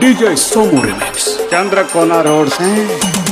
DJ Somo Remix. Chandra Konar Horse. ¿eh?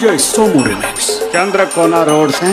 DJ Somu remix Chandrakona road से